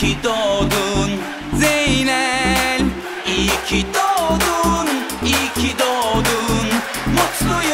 ki doğdun Zeynel. İyi ki doğdun, iyi ki doğdun. Mutluyum.